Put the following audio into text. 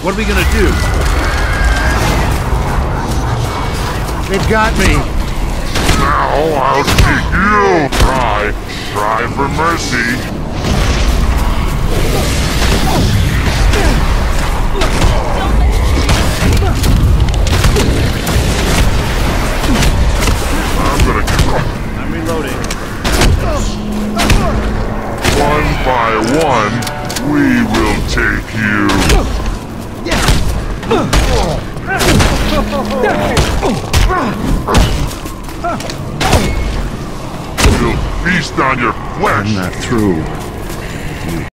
What are we gonna do? They've got me. Now I'll see you try. Try for mercy. I'm gonna get I'm reloading. one by one. We will take you. We'll feast on your flesh. I'm not through.